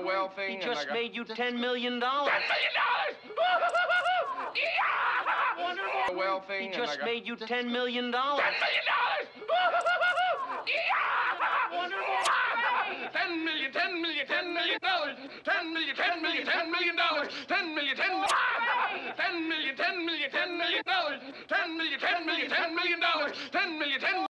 Well thing. He just got made you ten million dollars. ten million dollars. Yeah! well thing. He just got made you ten million dollars. ten million dollars. Ten million, ten million, ten million dollars. Ten million, ten million, ten million dollars. Ten million, ten million. Ten million, ten million, ten million dollars. Ten million, ten million, ten million dollars.